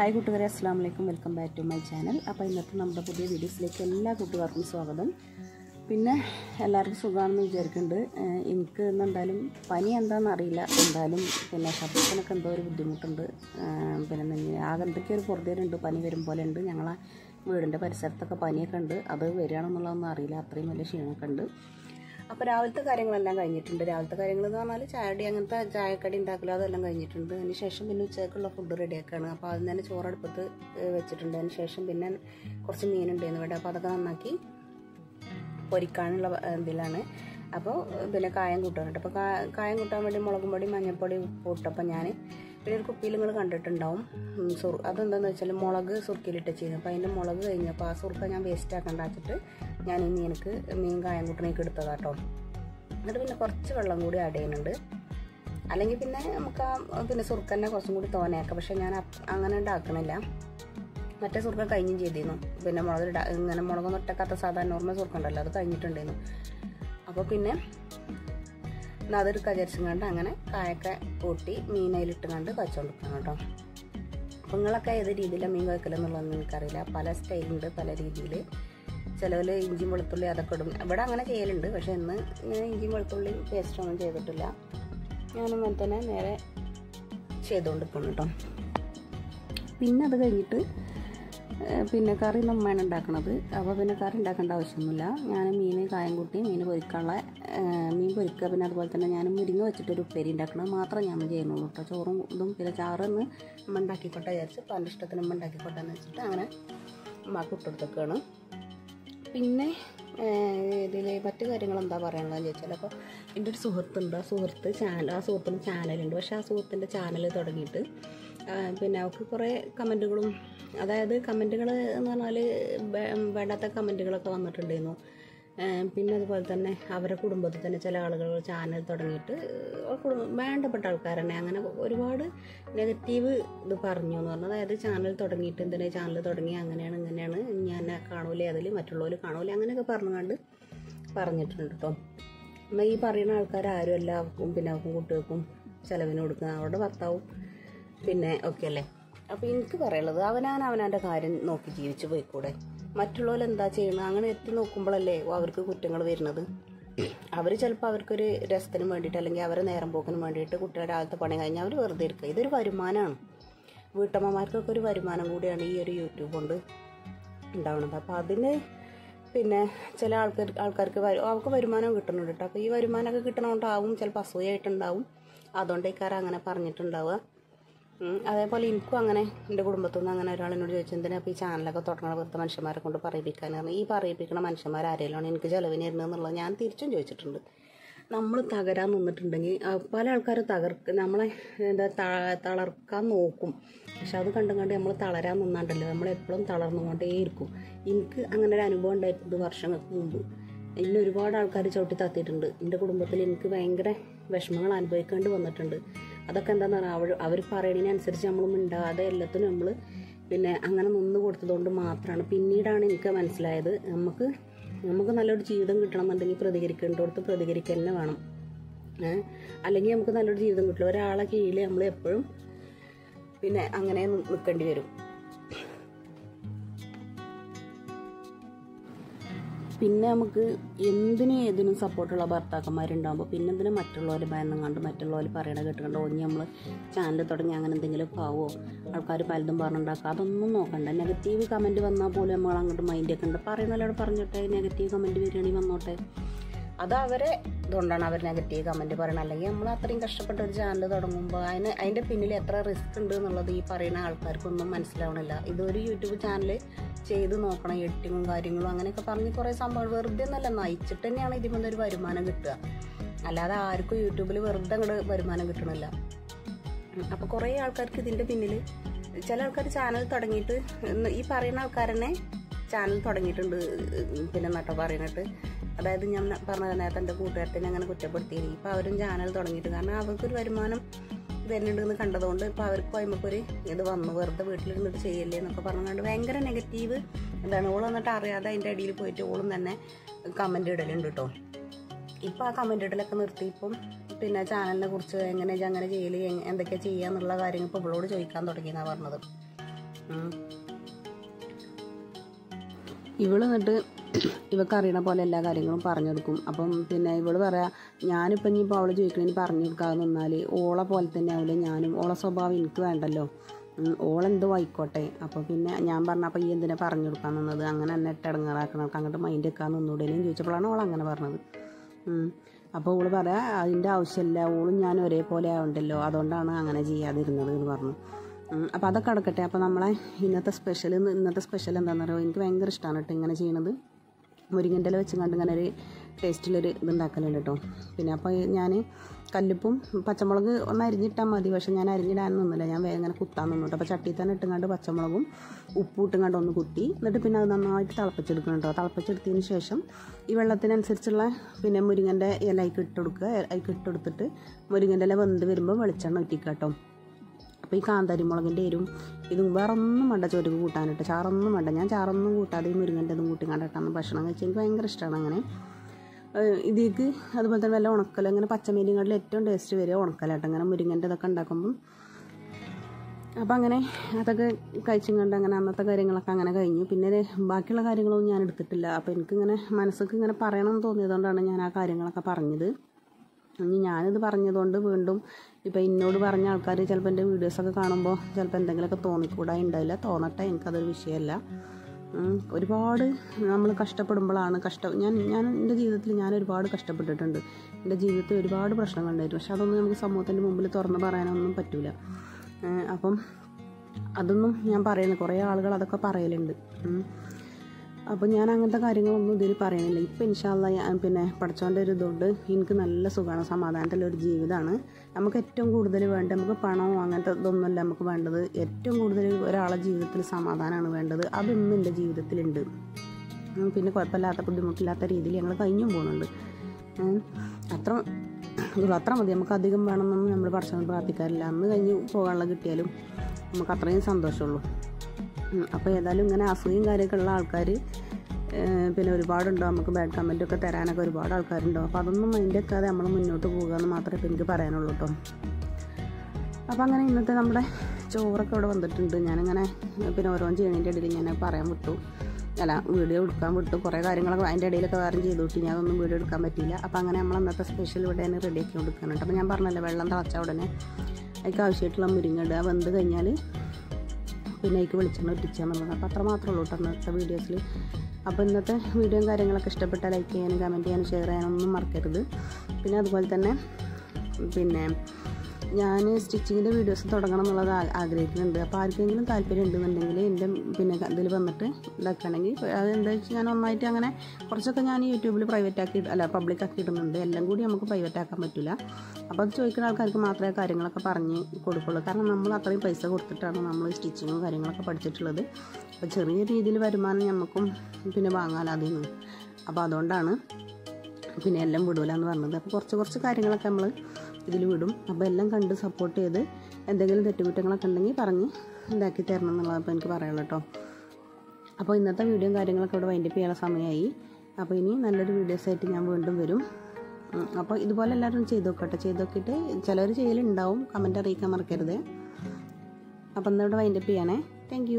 Hi കൂട്ടുകാരെ. അസ്സാം വലൈക്കും welcome back to my channel അപ്പോൾ ഇന്നത്തെ നമ്മുടെ പുതിയ വീഡിയോസിലേക്ക് എല്ലാ കൂട്ടുകാർക്കും സ്വാഗതം. പിന്നെ എല്ലാവർക്കും സുഖമാണെന്ന് വിചാരിക്കുന്നുണ്ട്. എനിക്ക് എന്തായാലും പനി എന്താണെന്ന് അറിയില്ല. എന്തായാലും പിന്നെ ശബ്ദത്തിനൊക്കെ എന്തോ ഒരു ബുദ്ധിമുട്ടുണ്ട്. പിന്നെ ആകെ എന്തൊക്കെ ഒരു പുറത്തേരുണ്ട് പനി വരും പോലെ ഉണ്ട്. ഞങ്ങളെ വീടിന്റെ പരിസരത്തൊക്കെ പനിയൊക്കെ ഉണ്ട്. അത് വരികയാണെന്നുള്ളതൊന്നും അറിയില്ല. അത്രയും വലിയ ക്ഷീണമൊക്കെ ഉണ്ട്. അപ്പോൾ രാവിലത്തെ കാര്യങ്ങളെല്ലാം കഴിഞ്ഞിട്ടുണ്ട്. രാവിലത്തെ കാര്യങ്ങൾ എന്ന് പറഞ്ഞാൽ ചായടി അങ്ങനത്തെ ചായക്കടി ഉണ്ടാക്കലോ അതെല്ലാം കഴിഞ്ഞിട്ടുണ്ട്. അതിന് ശേഷം പിന്നെ ഉച്ചയ്ക്കുള്ള ഫുഡ് റെഡിയാക്കുകയാണ് അപ്പോൾ അതിന് തന്നെ ചോറടുപ്പത്ത് വെച്ചിട്ടുണ്ട്. അതിന് ശേഷം പിന്നെ കുറച്ച് മീനുണ്ടായിരുന്നു ഇവിടെ. അപ്പോൾ അതൊക്കെ നന്നാക്കി പൊരിക്കാനുള്ള ഇതിലാണ്. അപ്പോൾ പിന്നെ കായം കൂട്ടാനുണ്ട്. അപ്പോൾ കായം കൂട്ടാൻ വേണ്ടി മുളകും പൊടി മഞ്ഞൾപ്പൊടി ഉപ്പിട്ടപ്പോൾ ഞാൻ പിന്നെ ഒരു കുപ്പിയിൽ നിങ്ങൾ കണ്ടിട്ടുണ്ടാവും. സുർ അതെന്താണെന്ന് വെച്ചാൽ മുളക് സുർക്കിയിലിട്ട് ചെയ്യുന്നത് അപ്പോൾ അതിന്റെ മുളക് കഴിഞ്ഞപ്പോൾ ആ സുർക്ക ഞാൻ വേസ്റ്റ് ആക്കണ്ട വെച്ചിട്ട് ഞാൻ ഇനി എനിക്ക് മീൻ കായം കൂട്ടണേക്ക് എടുത്തതാട്ടോ എന്നിട്ട് പിന്നെ കുറച്ച് വെള്ളം കൂടി ആഡ് ചെയ്യുന്നുണ്ട്. അല്ലെങ്കിൽ പിന്നെ നമുക്ക് ആ പിന്നെ സുർക്കന്നെ കുറച്ചും കൂടി തോനയാക്കാം. പക്ഷേ ഞാൻ അങ്ങനെ ഉണ്ടാക്കണില്ല. മറ്റേ സുർക്ക കഴിഞ്ഞും ചെയ്തിരുന്നു. പിന്നെ മുളക് ഇങ്ങനെ മുളകൊന്നും ഒറ്റക്കാത്ത സാധാരണ നോർമൽ സുർക്ക ഉണ്ടല്ലോ അത് കഴിഞ്ഞിട്ടുണ്ടായിരുന്നു. അപ്പോൾ പിന്നെ എന്നാ കചരിച്ചും വിചാരിച്ചുകൊണ്ട് അങ്ങനെ കായൊക്കെ കൂട്ടി മീനയിലിട്ട് കണ്ട് വെച്ചുകൊണ്ടിരിക്കണം കേട്ടോ. അപ്പം നിങ്ങളൊക്കെ ഏത് രീതിയിലാണ് മീൻ വയ്ക്കലെന്നുള്ളതൊന്നും എനിക്കറിയില്ല. പല സ്റ്റൈലുണ്ട് പല രീതിയിൽ ചിലവിൽ ഇഞ്ചിയും വെളുത്തുള്ളി അതൊക്കെ ഇടും. ഇവിടെ അങ്ങനെ ചെയ്യലുണ്ട് പക്ഷേ ഇന്ന് ഞാൻ ഇഞ്ചിയും വെളുത്തുള്ളി പേസ്റ്റൊന്നും ചെയ്തിട്ടില്ല. ഞാനിങ്ങനെ തന്നെ നേരെ ചെയ്തുകൊണ്ടിരിക്കണം കേട്ടോ. പിന്നെ അത് കഴിഞ്ഞിട്ട് പിന്നെ കറി നമ്മയാണ് ഉണ്ടാക്കണത്. അപ്പോൾ പിന്നെ കറി ഉണ്ടാക്കേണ്ട ആവശ്യമൊന്നുമില്ല. ഞാൻ മീൻ കായം കൂട്ടി മീൻ പൊരിക്കാനുള്ള മീൻ പൊരിക്കുക പിന്നെ അതുപോലെ തന്നെ ഞാൻ മുരിങ്ങ വെച്ചിട്ടൊരു ഉപ്പേരി ഉണ്ടാക്കണത് മാത്രം ഞാൻ ചെയ്യുന്നുള്ളൂ കേട്ടോ. ചോറും ഇതും പിന്നെ ചാറൊന്ന് അമ്മ ഉണ്ടാക്കിക്കോട്ടെ വിചാരിച്ച് അപ്പം എന്റെ ഇഷ്ടത്തിന് അമ്മ ഉണ്ടാക്കിക്കോട്ടെ എന്ന് വെച്ചിട്ട് അങ്ങനെ അമ്മയ്ക്ക് ഇട്ടെടുത്തൊക്കെയാണ് പിന്നെ ഇതിൽ മറ്റു കാര്യങ്ങൾ എന്താ പറയാനുള്ളതെന്ന് ചോദിച്ചാൽ അപ്പോൾ എന്റെ ഒരു സുഹൃത്തുണ്ട്. ആ സുഹൃത്ത് ചാനൽ ആ സുഹൃത്തിന് ചാനലുണ്ട്. പക്ഷേ ആ സുഹൃത്തിന്റെ ചാനൽ തുടങ്ങിയിട്ട് പിന്നെ അവർക്ക് കുറേ കമന്റുകളും അതായത് കമന്റുകൾ എന്ന് പറഞ്ഞാൽ വേണ്ടാത്ത കമന്റുകളൊക്കെ വന്നിട്ടുണ്ടായിരുന്നു. പിന്നെ അതുപോലെ തന്നെ അവരെ കുടുംബത്തിൽ തന്നെ ചില ആളുകൾ ചാനൽ തുടങ്ങിയിട്ട് വേണ്ടപ്പെട്ട ആൾക്കാരെന്നെ അങ്ങനെ ഒരുപാട് നെഗറ്റീവ് ഇത് പറഞ്ഞു എന്ന് പറഞ്ഞു. അതായത് ചാനൽ തുടങ്ങിയിട്ട് എന്തിനാ ചാനൽ തുടങ്ങി? അങ്ങനെയാണ് ഇങ്ങനെയാണ്. ഞാൻ കാണൂലേ അതിൽ മറ്റുള്ളവർ കാണൂലേ? അങ്ങനെയൊക്കെ പറഞ്ഞുകൊണ്ട് പറഞ്ഞിട്ടുണ്ട് കേട്ടോ എന്നാൽ ഈ പറയുന്ന ആൾക്കാർ ആരും എല്ലാവർക്കും പിന്നെ അവർക്കും കുട്ടികൾക്കും ചിലവിന് കൊടുക്കുക അവരുടെ ഭർത്താവും പിന്നെ ഒക്കെ അല്ലേ? അപ്പോൾ എനിക്ക് പറയുള്ളത് അവനാൻ അവനാന്റെ കാര്യം നോക്കി ജീവിച്ചു പോയിക്കൂടെ? മറ്റുള്ളവർ എന്താ ചെയ്യുന്നത്? അങ്ങനെ എത്തി നോക്കുമ്പോഴല്ലേ അവർക്ക് കുറ്റങ്ങൾ വരുന്നത്? അവർ ചിലപ്പോൾ അവർക്കൊരു രസത്തിന് വേണ്ടിയിട്ട് അല്ലെങ്കിൽ അവരെ നേരം പോക്കിന് വേണ്ടിയിട്ട് കുട്ടികളുടെ രാവിലത്തെ പണി കഴിഞ്ഞാൽ അവർ വെറുതെ ഇരിക്കുക. ഇതൊരു വരുമാനമാണ്. വീട്ടമ്മമാർക്കൊക്കെ ഒരു വരുമാനം കൂടിയാണ് ഈ ഒരു യൂട്യൂബ് കൊണ്ട് ഉണ്ടാവുന്നത്. അപ്പോൾ അതിന് പിന്നെ ചില ആൾക്കാർ ആൾക്കാർക്ക് അവർക്ക് വരുമാനം കിട്ടുന്നുണ്ട് കേട്ടോ. അപ്പോൾ ഈ വരുമാനമൊക്കെ കിട്ടണോണ്ടാവും ചിലപ്പോൾ അസൂയായിട്ടുണ്ടാവും. അതുകൊണ്ടേക്കാരം അങ്ങനെ പറഞ്ഞിട്ടുണ്ടാവുക. അതേപോലെ എനിക്കും അങ്ങനെ എന്റെ കുടുംബത്തിൽ നിന്ന് അങ്ങനെ ഒരാൾ എന്നോട് ചോദിച്ചു എന്തിനാ അപ്പോൾ ഈ ചാനലൊക്കെ തുടങ്ങണ വെറുതെ മനുഷ്യന്മാരെ കൊണ്ട് പറയിപ്പിക്കാനാണ് ഈ പറയിപ്പിക്കുന്ന മനുഷ്യന്മാർ ആരെയാണ് എനിക്ക് ചിലവിന് തരുന്നതെന്നുള്ളത് ഞാൻ തിരിച്ചും ചോദിച്ചിട്ടുണ്ട്. നമ്മൾ തകരാൻ നിന്നിട്ടുണ്ടെങ്കിൽ പല ആൾക്കാരും തകർക്ക് നമ്മളെ എന്താ തളർക്കാൻ നോക്കും. പക്ഷെ അത് കണ്ടും കണ്ട് നമ്മൾ തളരാൻ നിന്നാണ്ടല്ലോ നമ്മളെപ്പോഴും തളർന്നുകൊണ്ടേയിരിക്കും. എനിക്ക് അങ്ങനെ ഒരു അനുഭവം ഉണ്ടായിട്ടുണ്ട് വർഷങ്ങൾക്ക് മുമ്പ്. എന്നെ ഒരുപാട് ആൾക്കാർ ചവിട്ടി തത്തിയിട്ടുണ്ട്. എന്റെ കുടുംബത്തിൽ എനിക്ക് ഭയങ്കര വിഷമങ്ങൾ അനുഭവിക്കേണ്ടി വന്നിട്ടുണ്ട്. അതൊക്കെ എന്താണെന്ന് പറഞ്ഞാൽ അവർ അവർ പറയണതിനനുസരിച്ച് നമ്മൾ മിണ്ടാതെ എല്ലാത്തിനും നമ്മൾ പിന്നെ അങ്ങനെ നിന്ന് കൊടുത്തതുകൊണ്ട് മാത്രമാണ് പിന്നീടാണ് എനിക്ക് മനസ്സിലായത് നമുക്ക് നമുക്ക് നല്ലൊരു ജീവിതം കിട്ടണമെന്നുണ്ടെങ്കിൽ പ്രതികരിക്കേണ്ടടുത്ത് പ്രതികരിക്കുക തന്നെ വേണം? അല്ലെങ്കിൽ നമുക്ക് നല്ലൊരു ജീവിതം കിട്ടില്ല. ഒരാളെ കീഴിൽ നമ്മൾ എപ്പോഴും പിന്നെ അങ്ങനെ നിൽക്കേണ്ടി വരും. പിന്നെ നമുക്ക് എന്തിനും ഏതിനും സപ്പോർട്ടുള്ള ഭർത്താക്കന്മാരുണ്ടാകുമ്പോൾ പിന്നെ എന്തിനും മറ്റുള്ളവർ ഭയന്നും കണ്ട് മറ്റുള്ളവർ പറയണ കേട്ടുകൊണ്ട് ഓഞ്ഞ് നമ്മൾ ചാനൽ തുടങ്ങി അങ്ങനെ എന്തെങ്കിലും പാവോ ആൾക്കാർ പലതും പറഞ്ഞുണ്ടാക്കുക അതൊന്നും നോക്കണ്ട. നെഗറ്റീവ് കമന്റ് വന്നാൽ പോലും നമ്മൾ അങ്ങോട്ട് മൈൻഡൊക്കെ ഉണ്ട്. പറയുന്നവരോട് പറഞ്ഞോട്ടെ നെഗറ്റീവ് കമന്റ് വരികയാണെങ്കിൽ വന്നോട്ടെ. അത് അവരെ ഇതുകൊണ്ടാണ് അവർ നെഗറ്റീവ് കമന്റ് പറയണത് അല്ലെങ്കിൽ നമ്മൾ അത്രയും കഷ്ടപ്പെട്ട ഒരു ചാനൽ തുടങ്ങുമ്പോൾ അതിന് അതിന്റെ പിന്നിൽ എത്ര റിസ്ക് ഉണ്ട് എന്നുള്ളത് ഈ പറയുന്ന ആൾക്കാർക്കൊന്നും മനസ്സിലാവണില്ല. ഇതൊരു യൂട്യൂബ് ചാനൽ ചെയ്ത് നോക്കണം എഡിറ്റിങ്ങും കാര്യങ്ങളും അങ്ങനെയൊക്കെ പറഞ്ഞ് കുറേ സംഭവം വെറുതെ ഒന്നല്ല നയിച്ചിട്ട് തന്നെയാണ് ഇതിൽ ഒരു വരുമാനം കിട്ടുക. അല്ലാതെ ആർക്കും യൂട്യൂബിൽ വെറുതെ അങ്ങോട്ട് വരുമാനം കിട്ടണില്ല. അപ്പോൾ കുറേ ആൾക്കാർക്ക് ഇതിന്റെ പിന്നിൽ ചില ആൾക്കാർ ചാനൽ തുടങ്ങിയിട്ട് ഈ പറയുന്ന ആൾക്കാർ തന്നെ ചാനൽ തുടങ്ങിയിട്ടുണ്ട് പിന്നെ നട്ടോ പറയുന്നിട്ട്. അതായത് ഞാൻ പറഞ്ഞത് നേരത്തെ എന്റെ കൂട്ടുകാരത്തിനെ അങ്ങനെ കുറ്റപ്പെടുത്തി ഇപ്പോൾ അവരും ചാനൽ തുടങ്ങിയിട്ട്. കാരണം അവർക്കൊരു വരുമാനം വരുന്നുണ്ടെന്ന് കണ്ടതുകൊണ്ട് ഇപ്പോൾ അവർക്ക് കഴിയുമ്പോൾ ഇത് വന്നു. വെറുതെ വീട്ടിലിരുന്നിട്ട് ചെയ്യല്ലേ എന്നൊക്കെ പറഞ്ഞുകൊണ്ട് ഭയങ്കര നെഗറ്റീവ് എന്താണ്. ഓൾ വന്നിട്ട് അറിയാതെ അതിന്റെ അടിയിൽ പോയിട്ട് ഓളും തന്നെ കമന്റ് ഇടലുണ്ട് കേട്ടോ ഇപ്പോൾ ആ കമന്റ് ഇടലൊക്കെ നിർത്തി. ഇപ്പം പിന്നെ ചാനലിനെ കുറിച്ച് എങ്ങനെ അങ്ങനെ ചെയ്യൽ എന്തൊക്കെയാണ് എന്തൊക്കെയാ ചെയ്യുക എന്നുള്ള കാര്യങ്ങൾ ഇപ്പോൾ ഇവളോട് ചോദിക്കാൻ തുടങ്ങിയെന്നാണ് പറഞ്ഞത്. ഉം. ഇവൾ എന്നിട്ട് ഇവക്ക് അറിയണ പോലെ എല്ലാ കാര്യങ്ങളും പറഞ്ഞു കൊടുക്കും അപ്പം പിന്നെ ഇവൾ പറയാ ഞാനിപ്പം ഇനിയിപ്പോൾ അവൾ ചോദിക്കണേന് പറഞ്ഞു കൊടുക്കാന്ന് നിന്നാൽ ഓളെ പോലെ തന്നെ ആവില്ല ഞാനും. ഓളെ സ്വഭാവം എനിക്ക് വേണ്ടല്ലോ. ഓളെന്ത് ആയിക്കോട്ടെ അപ്പോൾ പിന്നെ ഞാൻ പറഞ്ഞ അപ്പോൾ ഈ എന്തിനാ പറഞ്ഞു കൊടുക്കാൻ നിന്നത്? അങ്ങനെ എന്നെ ഇട്ടിടങ്ങാറാക്കണം അവൾക്ക് അങ്ങോട്ട് മൈൻഡ് വെക്കാൻ നിന്നൂടേലും ചോദിച്ചപ്പോഴാണ് ഓൾ അങ്ങനെ പറഞ്ഞത്. അപ്പോൾ ഓൾ പറയാ അതിന്റെ ആവശ്യമില്ല. ഓളും ഞാൻ ഒരേപോലെ ആവണ്ടല്ലോ. അതുകൊണ്ടാണ് അങ്ങനെ ചെയ്യാതിരുന്നത് എന്ന് പറഞ്ഞു. അപ്പോൾ അതൊക്കെ അടക്കട്ടെ. അപ്പോൾ നമ്മളെ ഇന്നത്തെ സ്പെഷ്യൽ ഇന്നത്തെ സ്പെഷ്യൽ എന്താണെന്ന് അറിയുമോ എനിക്ക് ഭയങ്കര ഇഷ്ടമാണ് കേട്ടോ ഇങ്ങനെ ചെയ്യണത്. മുരിങ്ങന്റെ വെച്ച് കണ്ട് ഇങ്ങനെ ഒരു ടേസ്റ്റിലൊരു ഇതുണ്ടാക്കലുണ്ട് കേട്ടോ. പിന്നെ അപ്പോൾ ഞാൻ കല്ലുപ്പും പച്ചമുളക് ഒന്ന് അരിഞ്ഞിട്ടാൽ മതി. പക്ഷേ ഞാൻ അരിഞ്ഞിടാൻ നിന്നില്ല. ഞാൻ വേഗം ഇങ്ങനെ കുത്താൻ നിന്നു കേട്ടോ. അപ്പോൾ ചട്ടിയിൽ തന്നെ ഇട്ടുകൊണ്ട് പച്ചമുളകും ഉപ്പും ഇട്ടുകൊണ്ട് ഒന്ന് കുത്തി. എന്നിട്ട് പിന്നെ അത് നന്നായിട്ട് തിളപ്പിച്ചെടുക്കണം കേട്ടോ. തിളപ്പിച്ചെടുത്തതിന് ശേഷം ഈ വെള്ളത്തിനനുസരിച്ചുള്ള പിന്നെ മുരിങ്ങന്റെ ഇല അതിക്ക് ഇട്ട് കൊടുക്കുക കൊടുത്തിട്ട് മുരിങ്ങന്റെ ഇല വെന്ത് വരുമ്പോൾ വെളിച്ചെണ്ണ ഒറ്റിക്കുക കേട്ടോ. അപ്പോൾ ഈ കാന്താരി മുളകിന്റെ എരും ഇതും വേറെ ഒന്നും വേണ്ട ചോരക്ക് കൂട്ടാനിട്ട്. ചാറൊന്നും വേണ്ട. ഞാൻ ചാറൊന്നും കൂട്ടാതെ ഈ മുരുങ്ങന്റെ ഇതും കൂട്ടി കണ്ടിട്ടാണ് ഭക്ഷണം കഴിച്ച് എനിക്ക് ഭയങ്കര ഇഷ്ടമാണ് അങ്ങനെ. ഇതിക്ക് അതുപോലെ തന്നെ വല്ല ഉണക്കൽ അങ്ങനെ പച്ചമീനുകളിൽ ഏറ്റവും ടേസ്റ്റ് വരിക ഉണക്കലായിട്ട് അങ്ങനെ മുരിങ്ങന്റെ ഇതൊക്കെ ഉണ്ടാക്കുമ്പം. അപ്പം അങ്ങനെ അതൊക്കെ കഴിച്ചും കണ്ട് അങ്ങനെ അന്നത്തെ കാര്യങ്ങളൊക്കെ അങ്ങനെ കഴിഞ്ഞു. പിന്നെ ബാക്കിയുള്ള കാര്യങ്ങളൊന്നും ഞാൻ എടുത്തിട്ടില്ല. അപ്പോൾ എനിക്കിങ്ങനെ മനസ്സൊക്കെ ഇങ്ങനെ പറയണം എന്ന് തോന്നിയതുകൊണ്ടാണ് ഞാൻ ആ കാര്യങ്ങളൊക്കെ പറഞ്ഞത്. ഇനി ഞാനിത് പറഞ്ഞതുകൊണ്ട് വീണ്ടും ഇപ്പം എന്നോട് പറഞ്ഞ ആൾക്കാർ ചിലപ്പോൾ എന്റെ വീഡിയോസൊക്കെ കാണുമ്പോൾ ചിലപ്പോൾ എന്തെങ്കിലുമൊക്കെ തോന്നിക്കൂടാ ഉണ്ടാവില്ല തോന്നട്ടെ എനിക്കതൊരു വിഷയമല്ല ഒരുപാട് നമ്മൾ കഷ്ടപ്പെടുമ്പോഴാണ് കഷ്ട ഞാൻ ഞാൻ എന്റെ ജീവിതത്തിൽ ഞാൻ ഒരുപാട് കഷ്ടപ്പെട്ടിട്ടുണ്ട്. എന്റെ ജീവിതത്തിൽ ഒരുപാട് പ്രശ്നങ്ങൾ പ്രശ്നങ്ങളുണ്ടായിരുന്നു പക്ഷെ അതൊന്നും നമുക്ക് സമൂഹത്തിന്റെ മുമ്പിൽ തുറന്ന് പറയാനൊന്നും പറ്റില്ല അപ്പം അതൊന്നും ഞാൻ പറയുന്നത് കുറേ ആളുകൾ അതൊക്കെ പറയലുണ്ട്. അപ്പോൾ ഞാൻ അങ്ങനത്തെ കാര്യങ്ങളൊന്നും ഇതിൽ പറയണില്ല. ഇപ്പം ഇൻഷാല്ല ഞാൻ പിന്നെ പഠിച്ചോന്റെ ഒരു ഇതുകൊണ്ട് എനിക്ക് നല്ല സുഖമാണ് സമാധാനത്തിലൊരു ജീവിതമാണ് നമുക്ക് ഏറ്റവും കൂടുതൽ വേണ്ടത് നമുക്ക് പണമോ അങ്ങനത്തെ ഇതൊന്നുമല്ല നമുക്ക് വേണ്ടത്. ഏറ്റവും കൂടുതൽ ഒരാളെ ജീവിതത്തിൽ സമാധാനമാണ് വേണ്ടത്. അതൊന്നും എന്റെ ജീവിതത്തിലുണ്ട്. പിന്നെ കുഴപ്പമില്ലാത്ത ബുദ്ധിമുട്ടില്ലാത്ത രീതിയിൽ ഞങ്ങൾ കഴിഞ്ഞും പോകുന്നുണ്ട്. അത്ര അത്ര മതി. നമുക്ക് അധികം വേണമെന്നൊന്നും നമ്മൾ പഠിച്ചോണ്ട് പ്രാർത്ഥിക്കാറില്ല. അന്ന് കഴിഞ്ഞ് പോകാനുള്ള കിട്ടിയാലും നമുക്ക് അത്രയും സന്തോഷമുള്ളൂ. അപ്പോൾ ഏതായാലും ഇങ്ങനെ അസുഖയും കാര്യമൊക്കെ ഉള്ള ആൾക്കാർ പിന്നെ ഒരുപാടുണ്ടോ? നമുക്ക് ബാഡ് കമന്റൊക്കെ തരാനൊക്കെ ഒരുപാട് ആൾക്കാരുണ്ടോ? അപ്പോൾ അതൊന്നും മൈൻഡ് വെക്കാതെ നമ്മൾ മുന്നോട്ട് പോകുക എന്ന് മാത്രമേ ഇപ്പോൾ എനിക്ക് പറയാനുള്ളൂ കേട്ടോ അപ്പോൾ അങ്ങനെ ഇന്നത്തെ നമ്മുടെ ചോറൊക്കെ ഇവിടെ വന്നിട്ടുണ്ട്. ഞാനിങ്ങനെ പിന്നെ ഓരോന്ന് ചെയ്യുന്നതിന്റെ ഇടയിൽ ഞാൻ പറയാൻ വിട്ടു. അല്ല വീഡിയോ എടുക്കാൻ വിട്ടു. കുറേ കാര്യങ്ങളൊക്കെ അതിന്റെ ഇടയിലൊക്കെ വേറെ ചെയ്തു കിട്ടി ഞാൻ അതൊന്നും വീഡിയോ എടുക്കാൻ പറ്റിയില്ല. അപ്പോൾ അങ്ങനെ നമ്മൾ അന്നത്തെ സ്പെഷ്യൽ ഇവിടെ തന്നെ റെഡിയാക്കി കൊടുക്കാനുണ്ട് അപ്പോൾ ഞാൻ പറഞ്ഞല്ലോ വെള്ളം തിളച്ച ഉടനെ അതിലേക്ക് ആവശ്യമായിട്ടുള്ള മുരിങ്ങ ഇടുക. വെന്ത് കഴിഞ്ഞാൽ പിന്നെ അതിലേക്ക് വെളിച്ചെണ്ണ ഒറ്റിച്ചാൽ എന്നുള്ളത് അപ്പോൾ അത്ര മാത്രമേ ഉള്ളൂ കേട്ടോ ഇന്നത്തെ വീഡിയോസിൽ അപ്പോൾ ഇന്നത്തെ വീഡിയോയും കാര്യങ്ങളൊക്കെ ഇഷ്ടപ്പെട്ടാൽ ലൈക്ക് ചെയ്യാനും കമന്റ് ചെയ്യാനും ഷെയർ ചെയ്യാനൊന്നും മറക്കരുത്. പിന്നെ അതുപോലെ തന്നെ പിന്നെ ഞാൻ സ്റ്റിച്ചിങ്ങിന്റെ വീഡിയോസ് തുടങ്ങണം എന്നുള്ളത് ആഗ്രഹിക്കുന്നുണ്ട്. അപ്പോൾ ആർക്കെങ്കിലും താല്പര്യം ഉണ്ടെന്നുണ്ടെങ്കിൽ എന്റെ പിന്നെ ഇതിൽ വന്നിട്ട് ഇതാക്കുകയാണെങ്കിൽ അതെന്താ വെച്ചാൽ ഞാൻ ഒന്നായിട്ട് അങ്ങനെ കുറച്ചൊക്കെ ഞാൻ യൂട്യൂബിൽ പ്രൈവറ്റ് ആക്കി അല്ല പബ്ലിക് ആക്കി ഇടുന്നുണ്ട്. എല്ലാം കൂടി നമുക്ക് പ്രൈവറ്റ് ആക്കാൻ പറ്റില്ല. അപ്പോൾ അത് ചോദിക്കുന്ന ആൾക്കാർക്ക് മാത്രമേ കാര്യങ്ങളൊക്കെ പറഞ്ഞ് കൊടുക്കുള്ളൂ. കാരണം നമ്മൾ അത്രയും പൈസ കൊടുത്തിട്ടാണ് നമ്മൾ സ്റ്റിച്ചിങ്ങും കാര്യങ്ങളൊക്കെ പഠിച്ചിട്ടുള്ളത്. അപ്പോൾ ചെറിയ രീതിയിൽ വരുമാനം നമുക്കും പിന്നെ വാങ്ങാൻ അപ്പോൾ അതുകൊണ്ടാണ് പിന്നെ എല്ലാം വിടൂല എന്ന് പറഞ്ഞത്. അപ്പോൾ കുറച്ച് കുറച്ച് കാര്യങ്ങളൊക്കെ നമ്മൾ ഇതിൽ വിടും. അപ്പോൾ എല്ലാം കണ്ട് സപ്പോർട്ട് ചെയ്ത് എന്തെങ്കിലും തെറ്റുകുറ്റങ്ങളൊക്കെ ഉണ്ടെങ്കിൽ പറഞ്ഞ് ഇതാക്കി തരണം എന്നുള്ളത് എനിക്ക് പറയണം കേട്ടോ അപ്പോൾ ഇന്നത്തെ വീഡിയോയും കാര്യങ്ങളൊക്കെ ഇവിടെ വൈൻഡപ്പ് ചെയ്യാനുള്ള സമയമായി അപ്പോൾ ഇനി നല്ലൊരു വീഡിയോസ് ആയിട്ട് ഞാൻ വീണ്ടും വരും. അപ്പോൾ ഇതുപോലെ എല്ലാവരും ചെയ്ത് നോക്കട്ടെ. ചെയ്ത് നോക്കിയിട്ട് ചിലർ ചെയ്യലുണ്ടാവും. കമന്റ് അറിയിക്കാൻ മറക്കരുത്. അപ്പോൾ ഇന്നിവിടെ വൈൻഡപ്പ് ചെയ്യണേ. താങ്ക്